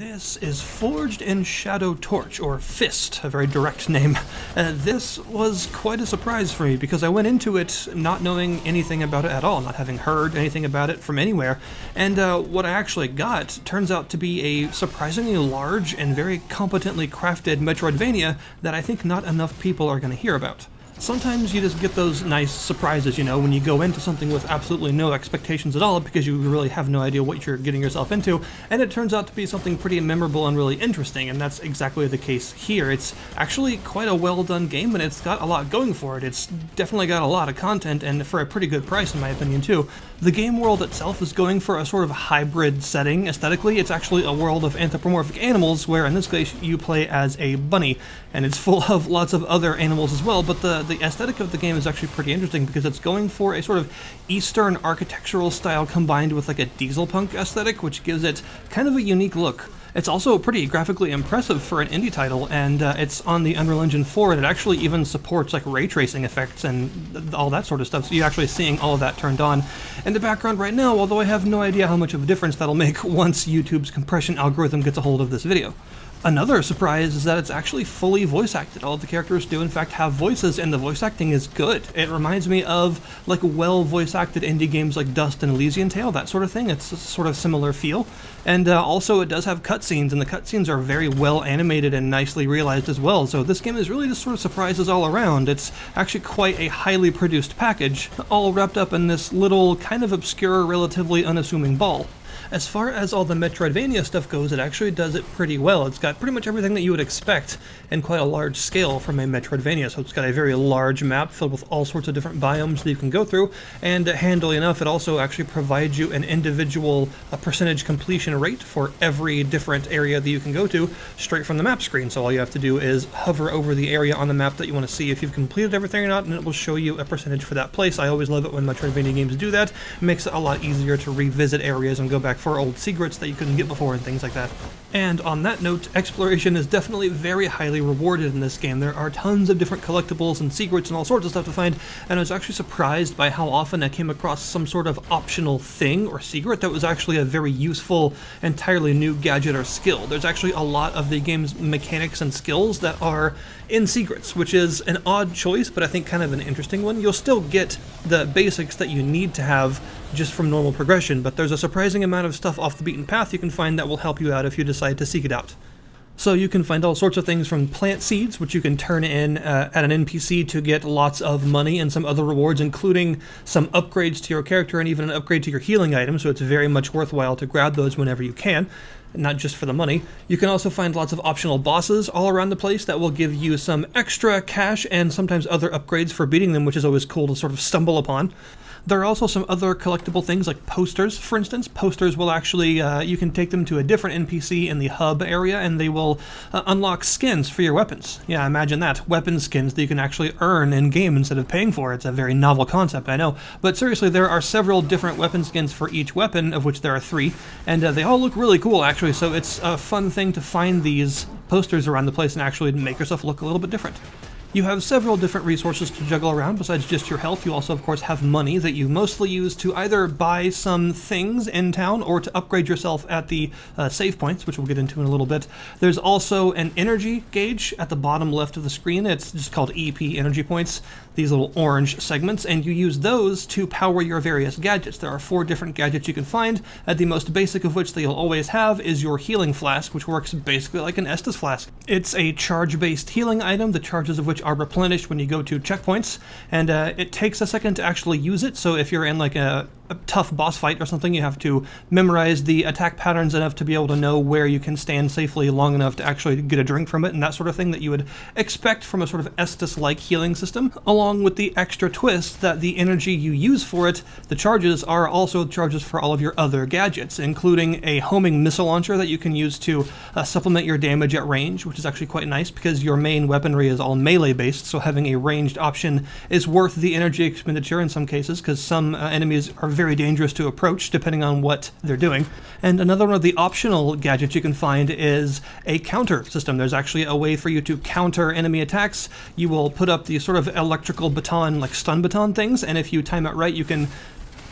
This is Forged in Shadow Torch, or Fist, a very direct name. Uh, this was quite a surprise for me because I went into it not knowing anything about it at all, not having heard anything about it from anywhere, and uh, what I actually got turns out to be a surprisingly large and very competently crafted Metroidvania that I think not enough people are going to hear about sometimes you just get those nice surprises, you know, when you go into something with absolutely no expectations at all because you really have no idea what you're getting yourself into, and it turns out to be something pretty memorable and really interesting, and that's exactly the case here. It's actually quite a well done game, and it's got a lot going for it. It's definitely got a lot of content, and for a pretty good price, in my opinion, too. The game world itself is going for a sort of hybrid setting. Aesthetically, it's actually a world of anthropomorphic animals, where in this case you play as a bunny, and it's full of lots of other animals as well, but the the aesthetic of the game is actually pretty interesting because it's going for a sort of Eastern architectural style combined with like a diesel punk aesthetic, which gives it kind of a unique look. It's also pretty graphically impressive for an indie title, and uh, it's on the Unreal Engine 4, and it actually even supports like ray tracing effects and all that sort of stuff, so you're actually seeing all of that turned on in the background right now, although I have no idea how much of a difference that'll make once YouTube's compression algorithm gets a hold of this video. Another surprise is that it's actually fully voice acted. All of the characters do in fact have voices and the voice acting is good. It reminds me of like well voice acted indie games like Dust: An Elysian Tail, that sort of thing. It's a sort of similar feel. And uh, also it does have cutscenes and the cutscenes are very well animated and nicely realized as well. So this game is really just sort of surprises all around. It's actually quite a highly produced package, all wrapped up in this little kind of obscure, relatively unassuming ball. As far as all the Metroidvania stuff goes, it actually does it pretty well. It's got pretty much everything that you would expect in quite a large scale from a Metroidvania. So it's got a very large map filled with all sorts of different biomes that you can go through, and handily enough, it also actually provides you an individual percentage completion rate for every different area that you can go to straight from the map screen. So all you have to do is hover over the area on the map that you want to see if you've completed everything or not, and it will show you a percentage for that place. I always love it when Metroidvania games do that. It makes it a lot easier to revisit areas and go back for old secrets that you couldn't get before and things like that. And on that note, exploration is definitely very highly rewarded in this game. There are tons of different collectibles and secrets and all sorts of stuff to find, and I was actually surprised by how often I came across some sort of optional thing or secret that was actually a very useful, entirely new gadget or skill. There's actually a lot of the game's mechanics and skills that are in secrets, which is an odd choice, but I think kind of an interesting one. You'll still get the basics that you need to have just from normal progression, but there's a surprising amount of stuff off the beaten path you can find that will help you out if you decide to seek it out. So you can find all sorts of things from plant seeds, which you can turn in uh, at an NPC to get lots of money and some other rewards, including some upgrades to your character and even an upgrade to your healing item, so it's very much worthwhile to grab those whenever you can not just for the money. You can also find lots of optional bosses all around the place that will give you some extra cash and sometimes other upgrades for beating them, which is always cool to sort of stumble upon. There are also some other collectible things like posters, for instance. Posters will actually, uh, you can take them to a different NPC in the hub area and they will uh, unlock skins for your weapons. Yeah, imagine that. Weapon skins that you can actually earn in game instead of paying for. It's a very novel concept, I know. But seriously, there are several different weapon skins for each weapon, of which there are three, and uh, they all look really cool actually, so it's a fun thing to find these posters around the place and actually make yourself look a little bit different. You have several different resources to juggle around besides just your health. You also, of course, have money that you mostly use to either buy some things in town or to upgrade yourself at the uh, save points, which we'll get into in a little bit. There's also an energy gauge at the bottom left of the screen. It's just called EP energy points, these little orange segments, and you use those to power your various gadgets. There are four different gadgets you can find, at the most basic of which that you'll always have is your healing flask, which works basically like an Estus flask. It's a charge-based healing item, the charges of which are replenished when you go to checkpoints, and uh, it takes a second to actually use it. So if you're in like a a tough boss fight or something, you have to memorize the attack patterns enough to be able to know where you can stand safely long enough to actually get a drink from it and that sort of thing that you would expect from a sort of Estus-like healing system, along with the extra twist that the energy you use for it, the charges are also charges for all of your other gadgets, including a homing missile launcher that you can use to uh, supplement your damage at range, which is actually quite nice because your main weaponry is all melee based, so having a ranged option is worth the energy expenditure in some cases because some uh, enemies are very dangerous to approach depending on what they're doing. And another one of the optional gadgets you can find is a counter system. There's actually a way for you to counter enemy attacks. You will put up these sort of electrical baton, like stun baton things, and if you time it right, you can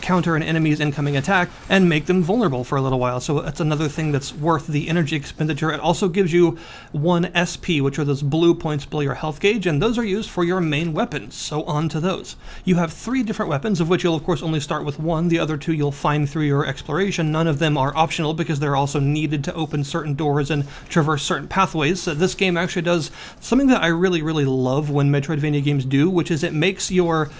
counter an enemy's incoming attack and make them vulnerable for a little while. So that's another thing that's worth the energy expenditure. It also gives you one SP, which are those blue points below your health gauge, and those are used for your main weapons. So on to those. You have three different weapons, of which you'll of course only start with one. The other two you'll find through your exploration. None of them are optional because they're also needed to open certain doors and traverse certain pathways. So this game actually does something that I really, really love when Metroidvania games do, which is it makes your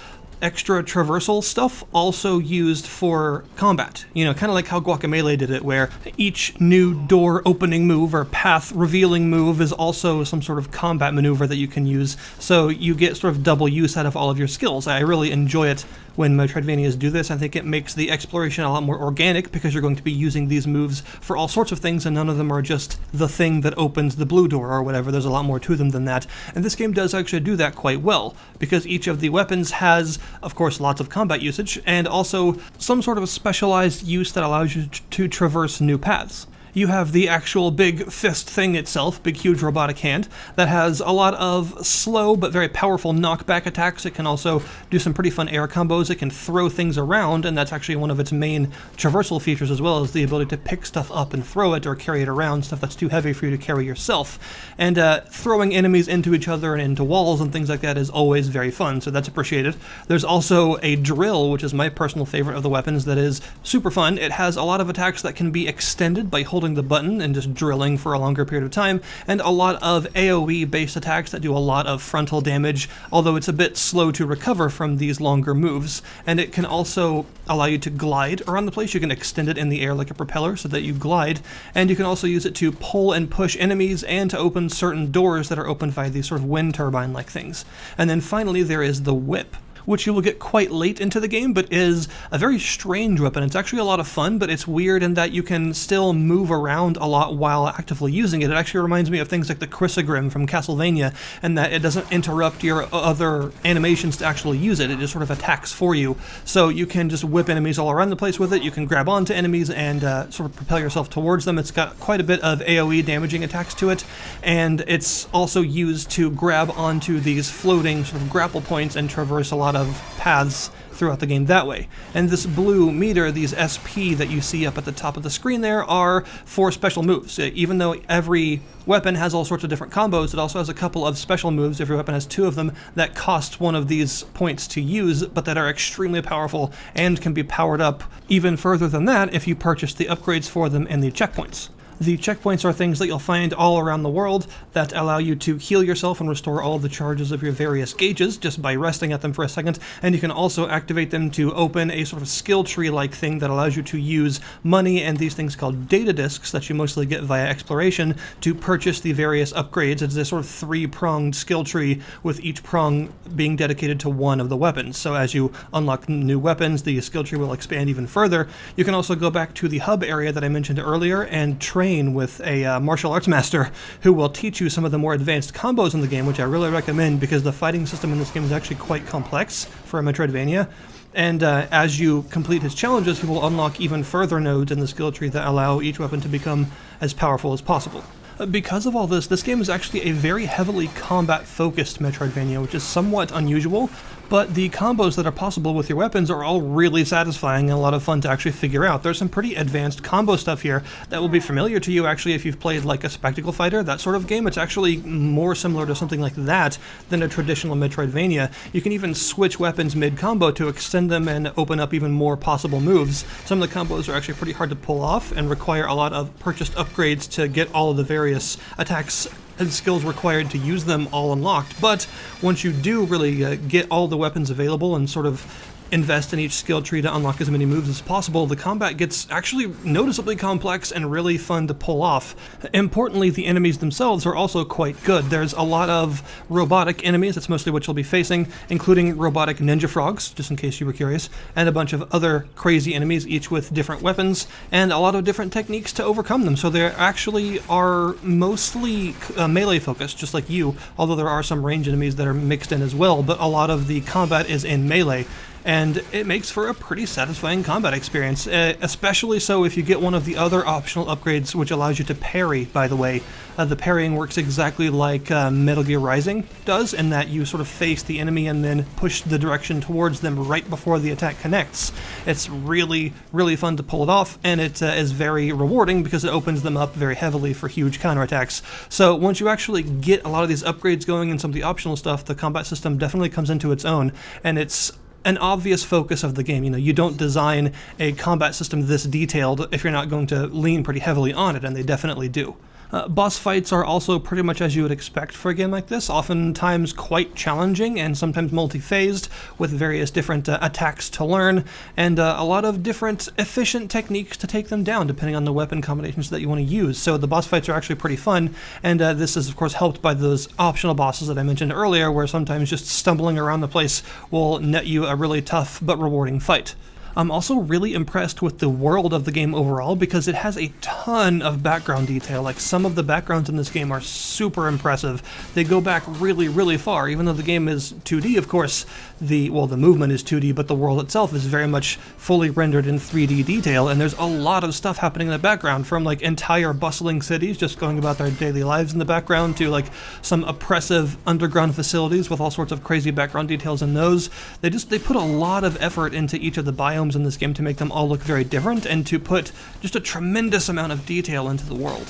extra traversal stuff also used for combat. You know, kind of like how Guacamelee did it, where each new door opening move or path revealing move is also some sort of combat maneuver that you can use. So you get sort of double use out of all of your skills. I really enjoy it when Metroidvanias do this. I think it makes the exploration a lot more organic because you're going to be using these moves for all sorts of things and none of them are just the thing that opens the blue door or whatever. There's a lot more to them than that. And this game does actually do that quite well because each of the weapons has, of course, lots of combat usage and also some sort of a specialized use that allows you to traverse new paths you have the actual big fist thing itself, big huge robotic hand, that has a lot of slow but very powerful knockback attacks. It can also do some pretty fun air combos. It can throw things around, and that's actually one of its main traversal features as well, as the ability to pick stuff up and throw it or carry it around, stuff that's too heavy for you to carry yourself. And uh, throwing enemies into each other and into walls and things like that is always very fun, so that's appreciated. There's also a drill, which is my personal favorite of the weapons, that is super fun. It has a lot of attacks that can be extended by holding holding the button and just drilling for a longer period of time, and a lot of AoE based attacks that do a lot of frontal damage, although it's a bit slow to recover from these longer moves. And it can also allow you to glide around the place. You can extend it in the air like a propeller so that you glide, and you can also use it to pull and push enemies and to open certain doors that are opened by these sort of wind turbine like things. And then finally, there is the whip which you will get quite late into the game, but is a very strange weapon. It's actually a lot of fun, but it's weird in that you can still move around a lot while actively using it. It actually reminds me of things like the Crissaegrim from Castlevania, and that it doesn't interrupt your other animations to actually use it. It just sort of attacks for you. So you can just whip enemies all around the place with it. You can grab onto enemies and uh, sort of propel yourself towards them. It's got quite a bit of AoE damaging attacks to it, and it's also used to grab onto these floating sort of grapple points and traverse a lot of paths throughout the game that way. And this blue meter, these SP that you see up at the top of the screen there, are for special moves. Uh, even though every weapon has all sorts of different combos, it also has a couple of special moves. Every weapon has two of them that cost one of these points to use, but that are extremely powerful and can be powered up even further than that if you purchase the upgrades for them in the checkpoints. The checkpoints are things that you'll find all around the world that allow you to heal yourself and restore all the charges of your various gauges just by resting at them for a second, and you can also activate them to open a sort of skill tree-like thing that allows you to use money and these things called data discs that you mostly get via exploration to purchase the various upgrades. It's a sort of three-pronged skill tree with each prong being dedicated to one of the weapons. So as you unlock new weapons, the skill tree will expand even further. You can also go back to the hub area that I mentioned earlier and train train with a uh, martial arts master who will teach you some of the more advanced combos in the game, which I really recommend because the fighting system in this game is actually quite complex for a Metroidvania. And uh, as you complete his challenges, he will unlock even further nodes in the skill tree that allow each weapon to become as powerful as possible. Uh, because of all this, this game is actually a very heavily combat-focused Metroidvania, which is somewhat unusual, but the combos that are possible with your weapons are all really satisfying and a lot of fun to actually figure out. There's some pretty advanced combo stuff here that will be familiar to you actually if you've played like a Spectacle Fighter, that sort of game. It's actually more similar to something like that than a traditional Metroidvania. You can even switch weapons mid-combo to extend them and open up even more possible moves. Some of the combos are actually pretty hard to pull off and require a lot of purchased upgrades to get all of the various attacks and skills required to use them all unlocked. But once you do really uh, get all the weapons available and sort of invest in each skill tree to unlock as many moves as possible, the combat gets actually noticeably complex and really fun to pull off. Importantly, the enemies themselves are also quite good. There's a lot of robotic enemies, that's mostly what you'll be facing, including robotic ninja frogs, just in case you were curious, and a bunch of other crazy enemies, each with different weapons, and a lot of different techniques to overcome them. So they actually are mostly uh, melee focused, just like you, although there are some range enemies that are mixed in as well, but a lot of the combat is in melee and it makes for a pretty satisfying combat experience, uh, especially so if you get one of the other optional upgrades which allows you to parry, by the way. Uh, the parrying works exactly like uh, Metal Gear Rising does, in that you sort of face the enemy and then push the direction towards them right before the attack connects. It's really, really fun to pull it off, and it uh, is very rewarding because it opens them up very heavily for huge counterattacks. So once you actually get a lot of these upgrades going and some of the optional stuff, the combat system definitely comes into its own, and it's an obvious focus of the game. You know, you don't design a combat system this detailed if you're not going to lean pretty heavily on it, and they definitely do. Uh, boss fights are also pretty much as you would expect for a game like this, oftentimes quite challenging and sometimes multi-phased with various different uh, attacks to learn and uh, a lot of different efficient techniques to take them down depending on the weapon combinations that you want to use. So the boss fights are actually pretty fun and uh, this is of course helped by those optional bosses that I mentioned earlier where sometimes just stumbling around the place will net you a really tough but rewarding fight. I'm also really impressed with the world of the game overall because it has a ton of background detail. Like some of the backgrounds in this game are super impressive. They go back really, really far. Even though the game is 2D, of course, the well, the movement is 2D, but the world itself is very much fully rendered in 3D detail. And there's a lot of stuff happening in the background, from like entire bustling cities just going about their daily lives in the background to like some oppressive underground facilities with all sorts of crazy background details in those. They just they put a lot of effort into each of the biomes in this game to make them all look very different and to put just a tremendous amount of detail into the world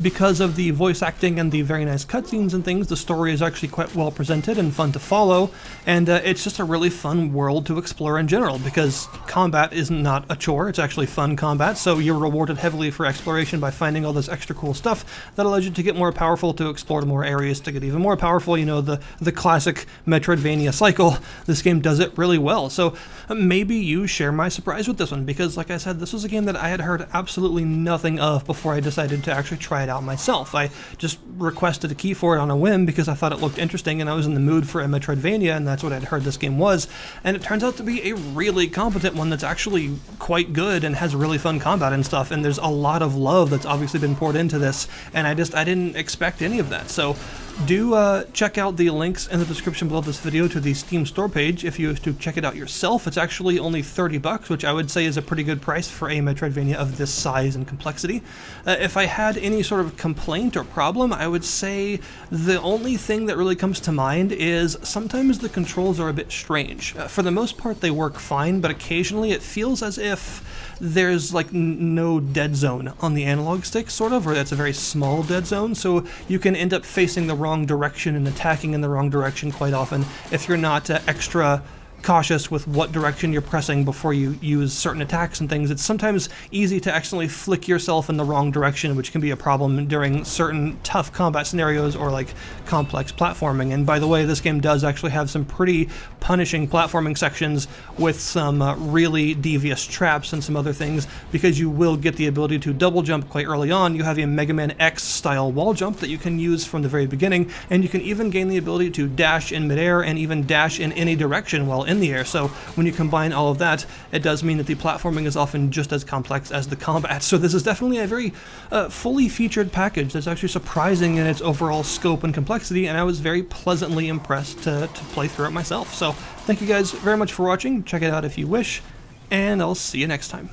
because of the voice acting and the very nice cutscenes and things, the story is actually quite well presented and fun to follow, and uh, it's just a really fun world to explore in general because combat is not a chore, it's actually fun combat, so you're rewarded heavily for exploration by finding all this extra cool stuff that allows you to get more powerful, to explore more areas, to get even more powerful, you know, the, the classic Metroidvania cycle. This game does it really well, so uh, maybe you share my surprise with this one because, like I said, this was a game that I had heard absolutely nothing of before I decided to actually try it out myself. I just requested a key for it on a whim because I thought it looked interesting and I was in the mood for a Metroidvania, and that's what I'd heard this game was. And it turns out to be a really competent one that's actually quite good and has really fun combat and stuff. And there's a lot of love that's obviously been poured into this, and I just I didn't expect any of that. So do uh, check out the links in the description below this video to the Steam store page if you wish to check it out yourself. It's actually only 30 bucks, which I would say is a pretty good price for a Metroidvania of this size and complexity. Uh, if I had any sort of complaint or problem, I would say the only thing that really comes to mind is sometimes the controls are a bit strange. Uh, for the most part, they work fine, but occasionally it feels as if there's like no dead zone on the analog stick, sort of, or that's a very small dead zone, so you can end up facing the wrong direction and attacking in the wrong direction quite often. If you're not uh, extra cautious with what direction you're pressing before you use certain attacks and things. It's sometimes easy to accidentally flick yourself in the wrong direction, which can be a problem during certain tough combat scenarios or like complex platforming. And by the way, this game does actually have some pretty punishing platforming sections with some uh, really devious traps and some other things because you will get the ability to double jump quite early on. You have a Mega Man X style wall jump that you can use from the very beginning, and you can even gain the ability to dash in midair and even dash in any direction while in the air. So when you combine all of that, it does mean that the platforming is often just as complex as the combat. So this is definitely a very uh, fully featured package that's actually surprising in its overall scope and complexity, and I was very pleasantly impressed to, to play through it myself. So thank you guys very much for watching. Check it out if you wish, and I'll see you next time.